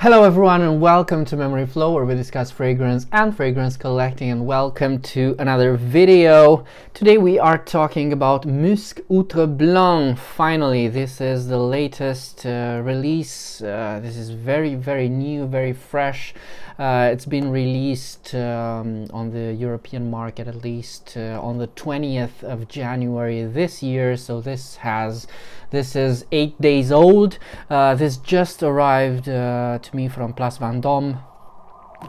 Hello everyone and welcome to Memory Flo where we discuss fragrance and fragrance collecting and welcome to another video. Today we are talking about Musc Outreblanc. Finally, this is the latest uh, release. Uh, this is very very new, very fresh. Uh, it's been released um, on the European market at least uh, on the 20th of January this year. So this has this is eight days old. Uh, this just arrived uh, to me from Place Vendôme.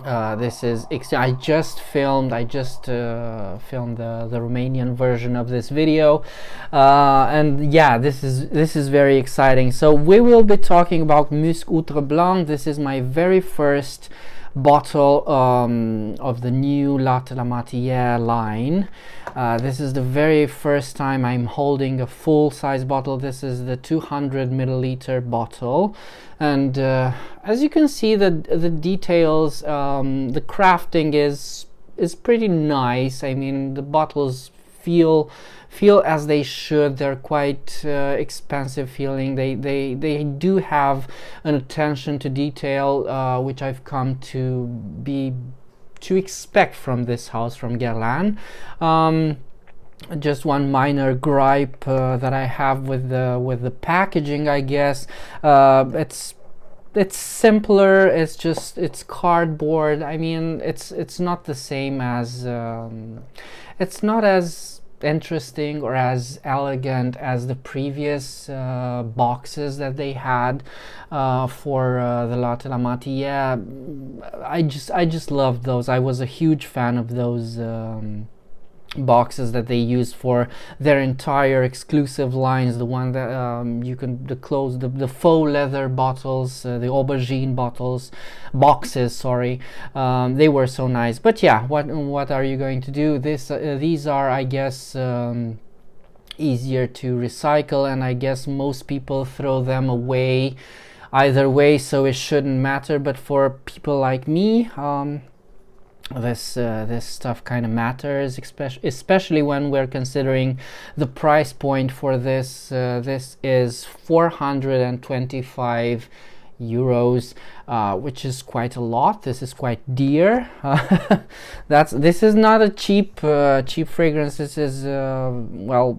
Uh, this is I just filmed I just uh, filmed the, the Romanian version of this video. Uh, and yeah this is this is very exciting. So we will be talking about Musc Outreblanc this is my very first bottle um, of the new L'Art et la Matière line. Uh, this is the very first time I'm holding a full size bottle. This is the 200 milliliter bottle. And uh, as you can see, the, the details, um, the crafting is, is pretty nice. I mean, the bottles feel feel as they should. They're quite uh, expensive feeling. They, they, they do have an attention to detail, uh, which I've come to be to expect from this house, from Guerlain. Um, just one minor gripe uh, that I have with the with the packaging, I guess. Uh, it's it's simpler it's just it's cardboard i mean it's it's not the same as um, it's not as interesting or as elegant as the previous uh, boxes that they had uh, for uh, the Latte Lamati. Yeah, I just I just loved those. I was a huge fan of those. Um, boxes that they use for their entire exclusive lines the one that um, you can the close the, the faux leather bottles uh, the aubergine bottles boxes sorry. Um, they were so nice. But yeah what what are you going to do? This uh, these are I guess um, easier to recycle and I guess most people throw them away either way so it shouldn't matter. But for people like me um, this uh, this stuff kind of matters especially especially when we're considering the price point for this uh, this is 425 euros uh, which is quite a lot. This is quite dear. That's this is not a cheap uh, cheap fragrance. This is uh, well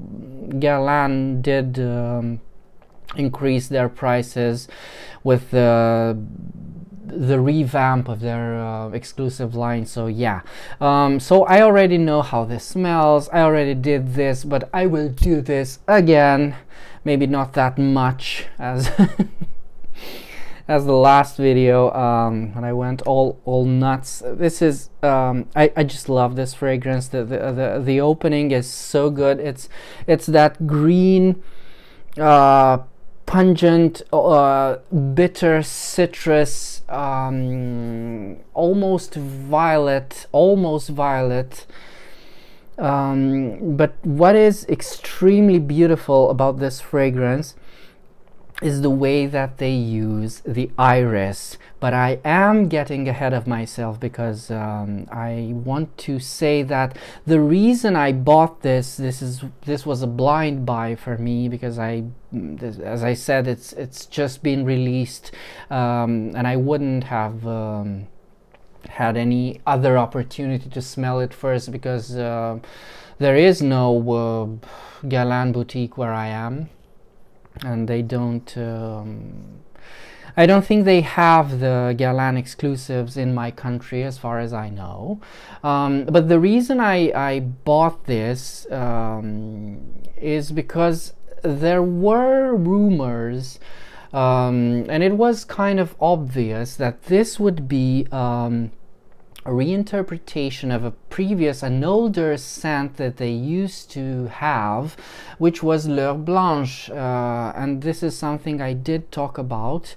Guerlain did um, increase their prices with the the revamp of their uh, exclusive line so yeah. Um, so I already know how this smells I already did this but I will do this again. Maybe not that much as as the last video um, when I went all all nuts. This is um, I, I just love this fragrance. The, the the the opening is so good. It's it's that green uh, pungent, uh, bitter citrus, um, almost violet, almost violet. Um, but what is extremely beautiful about this fragrance is the way that they use the iris but I am getting ahead of myself because um, I want to say that the reason I bought this this is this was a blind buy for me because I this, as I said it's it's just been released um, and I wouldn't have um, had any other opportunity to smell it first because uh, there is no uh, Guerlain boutique where I am and they don't um, I don't think they have the Guerlain exclusives in my country as far as I know. Um, but the reason I, I bought this um, is because there were rumors um, and it was kind of obvious that this would be um, reinterpretation of a previous, an older scent that they used to have, which was L'Heure Blanche. Uh, and this is something I did talk about.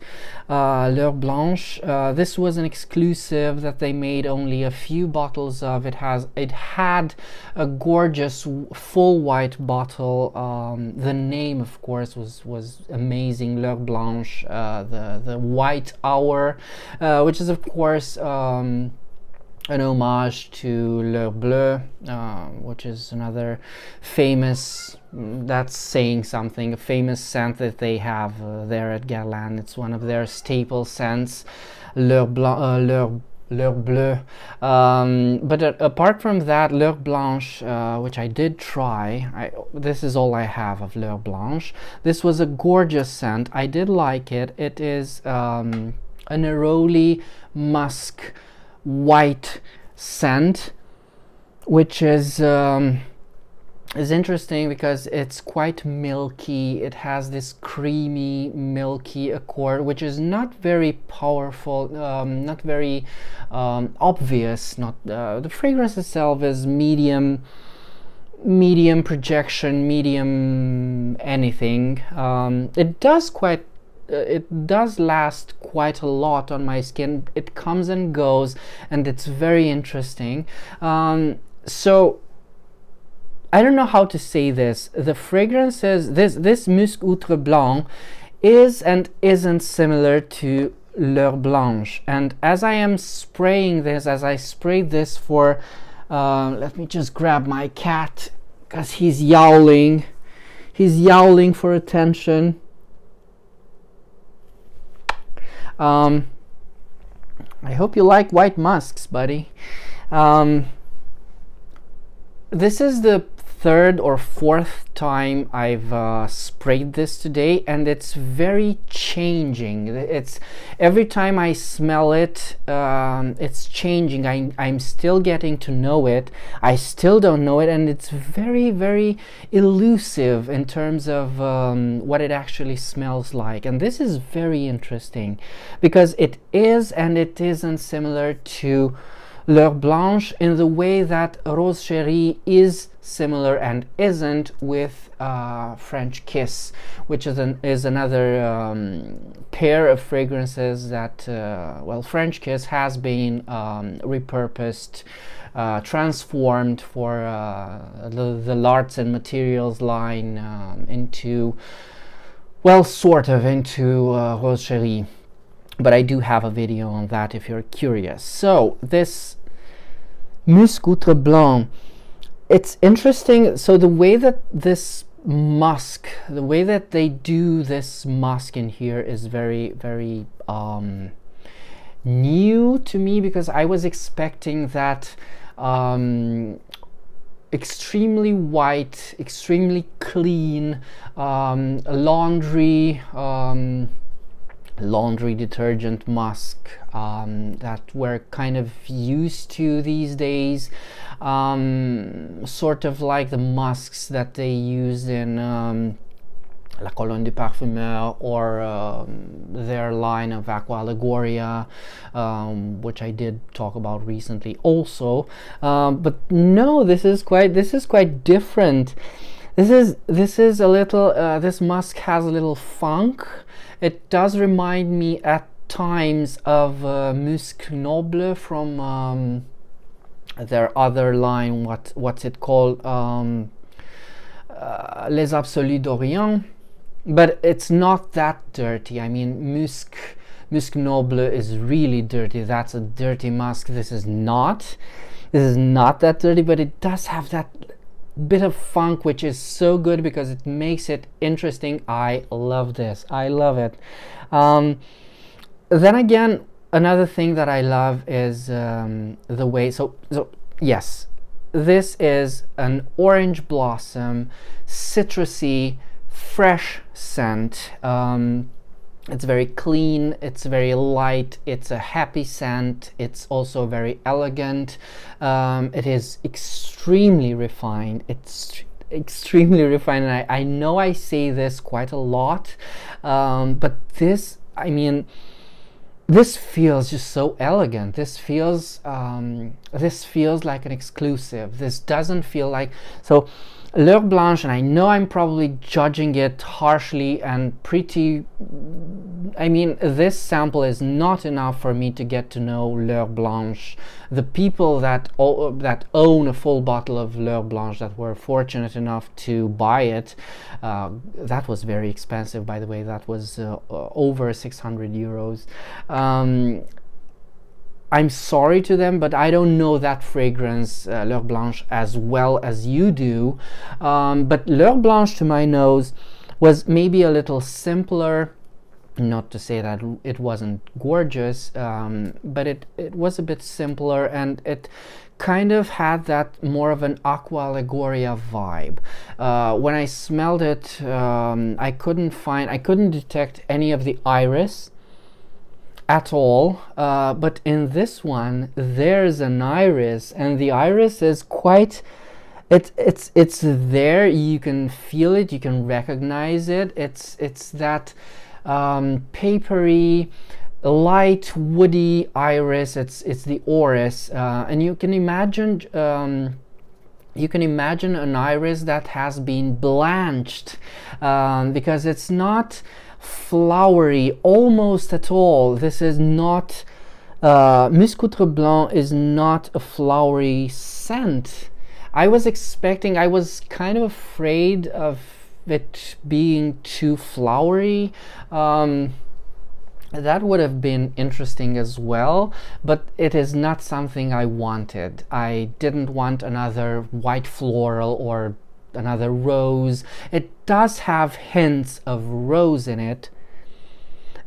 Uh, Blanche, uh, this was an exclusive that they made only a few bottles of. It has, it had a gorgeous full white bottle. Um, the name, of course, was was amazing. L'Heure Blanche, uh, the the white hour, uh, which is of course. Um, an homage to L'Heure Bleue, uh, which is another famous, that's saying something, a famous scent that they have uh, there at Guerlain. It's one of their staple scents, L'Heure, Blanc, uh, Bleue. Um, but uh, apart from that, L'Heure Blanche, uh, which I did try, I, this is all I have of L'Heure Blanche. This was a gorgeous scent. I did like it. It is um, a neroli musk white scent which is um, is interesting because it's quite milky. It has this creamy milky accord which is not very powerful um, not very um, obvious not uh, the fragrance itself is medium medium projection medium anything. Um, it does quite uh, it does last quite a lot on my skin. It comes and goes and it's very interesting. Um, so I don't know how to say this. The fragrances this this Musc Outreblanc is and isn't similar to L'Heure Blanche. And as I am spraying this as I sprayed this for uh, let me just grab my cat because he's yowling. He's yowling for attention Um, I hope you like white musks, buddy. Um, this is the third or fourth time I've uh, sprayed this today and it's very changing. It's every time I smell it um, it's changing. I, I'm still getting to know it. I still don't know it and it's very very elusive in terms of um, what it actually smells like. And this is very interesting because it is and it isn't similar to L'Heure Blanche in the way that Rose Chérie is similar and isn't with uh, French Kiss, which is, an, is another um, pair of fragrances that, uh, well, French Kiss has been um, repurposed, uh, transformed for uh, the, the L'Art et la Matière line um, into, well, sort of into uh, Chérie but I do have a video on that if you're curious. So this Musc Outreblanc, it's interesting. So the way that this musk, the way that they do this musk in here is very, very um, new to me because I was expecting that um, extremely white, extremely clean um, laundry um, laundry detergent musk um, that we're kind of used to these days um, sort of like the musks that they use in um, La Cologne du Parfumeur or um, their line of Aqua Allegoria, um, which I did talk about recently also. Um, but no, this is quite this is quite different. This is this is a little uh, this musk has a little funk it does remind me at times of uh, Noble from um, their other line, what what's it called? Um, uh, Les Absolus d'Orient. But it's not that dirty. I mean, Musc, Musc Noble is really dirty. That's a dirty musk. This is not. This is not that dirty, but it does have that bit of funk which is so good because it makes it interesting. I love this. I love it. Um, then again another thing that i love is um, the way so so yes this is an orange blossom citrusy fresh scent. Um, it's very clean it's very light it's a happy scent it's also very elegant um, it is extremely refined it's extremely refined and I, I know I say this quite a lot um, but this I mean this feels just so elegant this feels um, this feels like an exclusive this doesn't feel like so L'Heure Blanche, and I know I'm probably judging it harshly and pretty. I mean, this sample is not enough for me to get to know L'Heure Blanche. The people that that own a full bottle of L'Heure Blanche that were fortunate enough to buy it, uh, that was very expensive, by the way. That was uh, over 600 euros. Um, I'm sorry to them, but I don't know that fragrance, uh, Blanche, as well as you do. Um, but L'Heure Blanche, to my nose, was maybe a little simpler. Not to say that it wasn't gorgeous, um, but it, it was a bit simpler and it kind of had that more of an aqua allegoria vibe. Uh, when I smelled it, um, I couldn't find, I couldn't detect any of the iris at all uh, but in this one there's an iris and the iris is quite it, it's it's there. You can feel it. You can recognize it. It's it's that um, papery light woody iris it's it's the orris uh, and you can imagine um, you can imagine an iris that has been blanched um, because it's not flowery almost at all. This is not, uh, Musc Outreblanc is not a flowery scent. I was expecting, I was kind of afraid of it being too flowery. Um, that would have been interesting as well, but it is not something I wanted. I didn't want another white floral or another rose. It does have hints of rose in it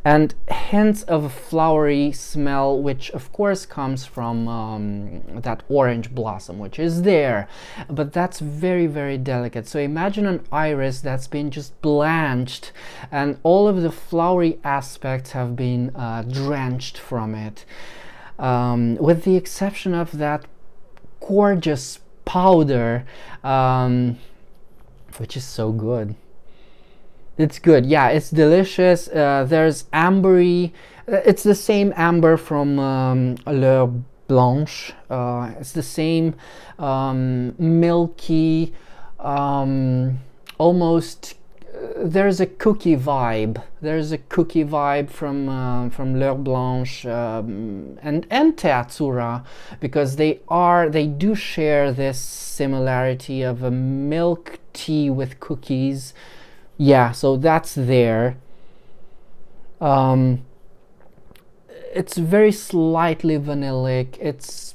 and hints of a flowery smell which of course comes from um, that orange blossom which is there. But that's very very delicate. So imagine an iris that's been just blanched and all of the flowery aspects have been uh, drenched from it. Um, with the exception of that gorgeous powder um, which is so good. It's good. Yeah, it's delicious. Uh, there's ambery. Uh, it's the same amber from um, L'Heure Blanche. Uh, it's the same um, milky, um, almost there's a cookie vibe. There's a cookie vibe from uh, from L'Heure Blanche um, and and Teatzura because they are they do share this similarity of a milk tea with cookies. Yeah, so that's there. Um, it's very slightly vanillic. It's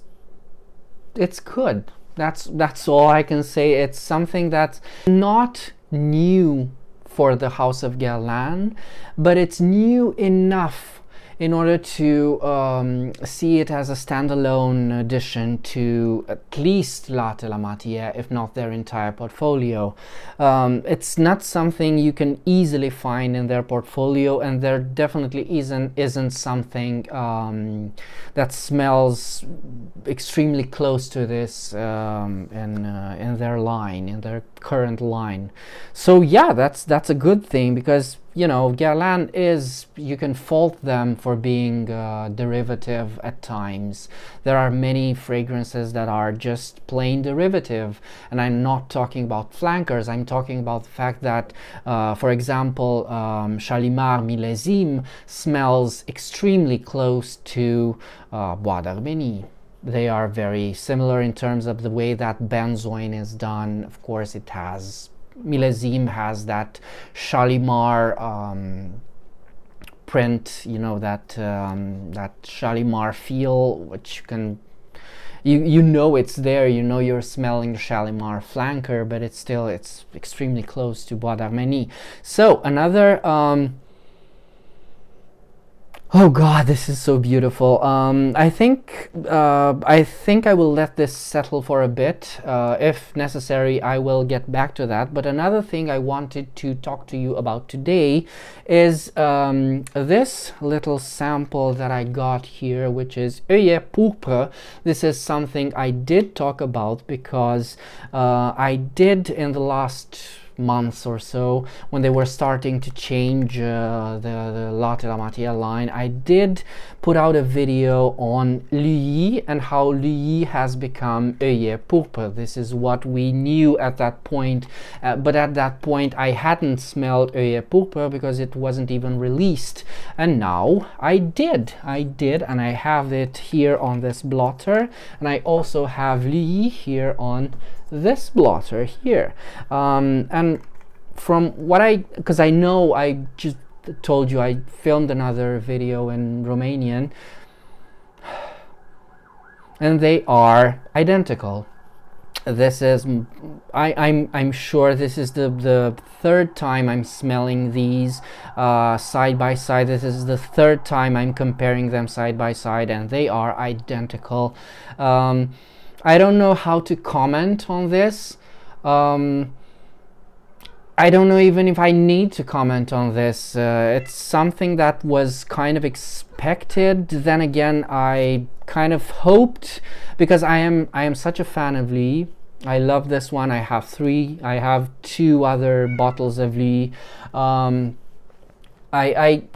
it's good. That's that's all I can say. It's something that's not new for the House of Guerlain, but it's new enough in order to um, see it as a standalone addition to at least La Matière, if not their entire portfolio. Um, it's not something you can easily find in their portfolio, and there definitely isn't isn't something um, that smells extremely close to this um, in uh, in their line, in their current line. So yeah, that's that's a good thing because you know, Guerlain is, you can fault them for being uh, derivative at times. There are many fragrances that are just plain derivative. And I'm not talking about flankers, I'm talking about the fact that, uh, for example, um, Shalimar Millésime smells extremely close to uh, Bois d'Armenie they are very similar in terms of the way that benzoin is done. Of course, it has Millésime has that Shalimar um, print, you know, that um, that Shalimar feel, which you can, you, you know it's there, you know you're smelling the Shalimar flanker, but it's still, it's extremely close to Bois d'Armenie. So another um, Oh God, this is so beautiful. Um, I think uh, I think I will let this settle for a bit. Uh, if necessary, I will get back to that. But another thing I wanted to talk to you about today is um, this little sample that I got here, which is Œillet. This is something I did talk about because uh, I did in the last months or so when they were starting to change uh, the, the L'Art et la Matière line I did put out a video on Lui and how Lui has become Œillet Pourpre. This is what we knew at that point uh, but at that point I hadn't smelled Œillet Pourpre because it wasn't even released. And now I did. I did and I have it here on this blotter and I also have Lui here on this blotter here. Um, and from what I because I know I just told you I filmed another video in Romanian. And they are identical. This is I, I'm I'm sure this is the the third time I'm smelling these uh, side by side. This is the third time I'm comparing them side by side and they are identical. Um, I don't know how to comment on this um, I don't know even if I need to comment on this uh, it's something that was kind of expected then again I kind of hoped because I am I am such a fan of Lui. I love this one. I have three. I have two other bottles of Lui. Um, I,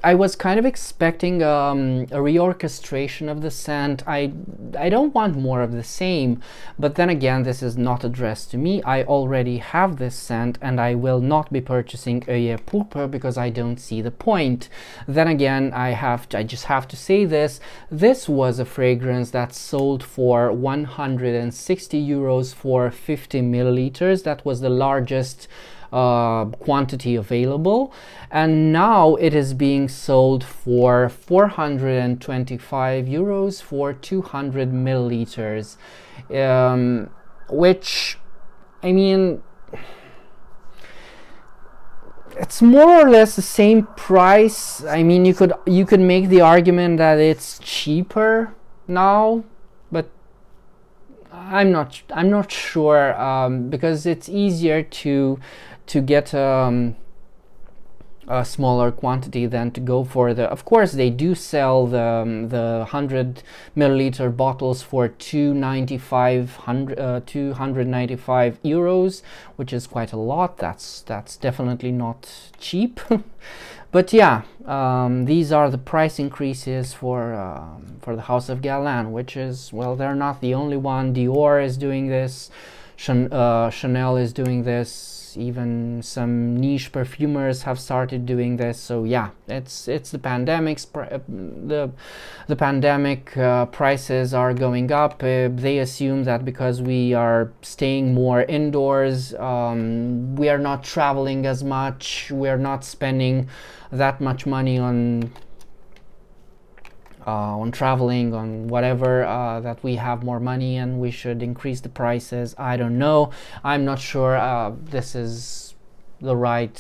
I, I was kind of expecting um, a reorchestration of the scent. I, I don't want more of the same, but then again, this is not addressed to me. I already have this scent and I will not be purchasing Œillet Pourpre because I don't see the point. Then again, I have to, I just have to say this. This was a fragrance that sold for 160 euros for 50 milliliters. That was the largest uh, quantity available. And now it is being sold for 425 euros for 200 milliliters um, which I mean it's more or less the same price. I mean you could you could make the argument that it's cheaper now I'm not I'm not sure um, because it's easier to to get um, a smaller quantity than to go for the of course they do sell the um, the 100 milliliter bottles for 295 uh, 295 euros which is quite a lot. That's that's definitely not cheap but yeah um, these are the price increases for um, for the house of Guerlain which is well they're not the only one. Dior is doing this. Chan uh, Chanel is doing this even some niche perfumers have started doing this. So yeah it's it's the pandemics uh, the the pandemic uh, prices are going up. Uh, they assume that because we are staying more indoors um, we are not traveling as much. We're not spending that much money on uh, on traveling, on whatever, uh, that we have more money and we should increase the prices. I don't know. I'm not sure uh, this is the right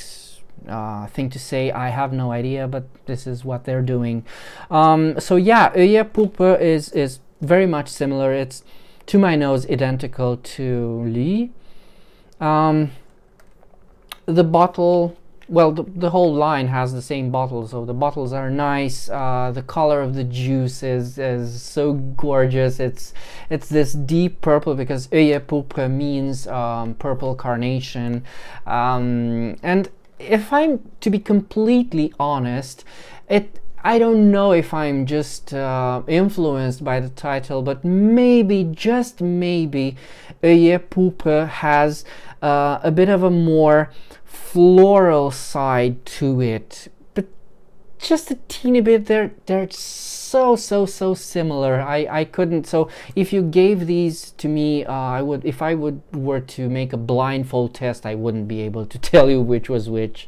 uh, thing to say. I have no idea, but this is what they're doing. Um, so yeah, Œillet Pourpre is, is very much similar. It's, to my nose, identical to Lui. Um, the bottle well the, the whole line has the same bottle so the bottles are nice uh, the color of the juice is, is so gorgeous. It's it's this deep purple because œillet pourpre means um, purple carnation. Um, and if I'm to be completely honest it I don't know if I'm just uh, influenced by the title, but maybe, just maybe, Œillet Pourpre has uh, a bit of a more floral side to it but just a teeny bit they're they're so so so similar. I i couldn't so if you gave these to me uh, i would if i would were to make a blindfold test i wouldn't be able to tell you which was which.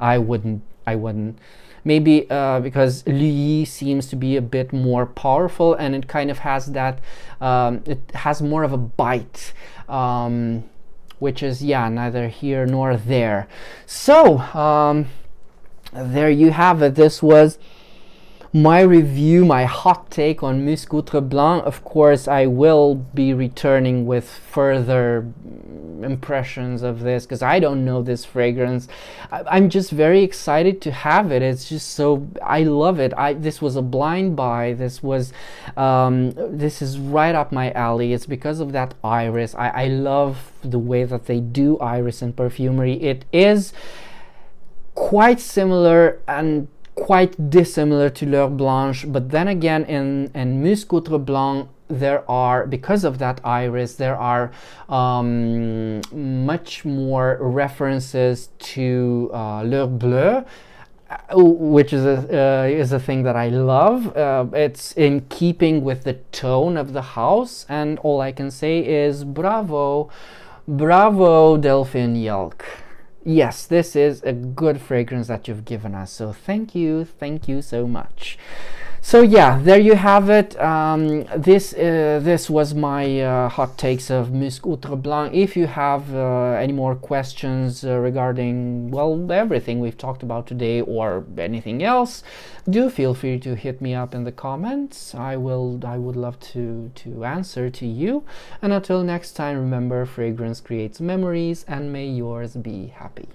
I wouldn't i wouldn't. Maybe uh, because Lui seems to be a bit more powerful and it kind of has that um, it has more of a bite. Um, which is yeah neither here nor there. So um, there you have it. This was my review, my hot take on Musc Outreblanc. Of course, I will be returning with further impressions of this because I don't know this fragrance. I, am just very excited to have it. It's just so I love it. I this was a blind buy. This was um, this is right up my alley. It's because of that iris. I, I love the way that they do iris in perfumery. It is quite similar and quite dissimilar to L'Heure Blanche, but then again in, in Outreblanc there are, because of that iris, there are um, much more references to uh, L'Heure uh, which is a uh, is a thing that I love. Uh, it's in keeping with the tone of the house, and all I can say is bravo, bravo, Delphine Jelk yes, this is a good fragrance that you've given us. So thank you, thank you so much. So yeah there you have it. Um, this uh, this was my uh, hot takes of Musc Outreblanc. If you have uh, any more questions uh, regarding well everything we've talked about today or anything else do feel free to hit me up in the comments. I will I would love to to answer to you. And until next time remember fragrance creates memories and may yours be happy